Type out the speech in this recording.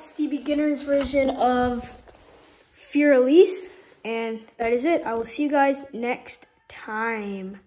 that's the beginner's version of Fear Elise. And that is it. I will see you guys next time.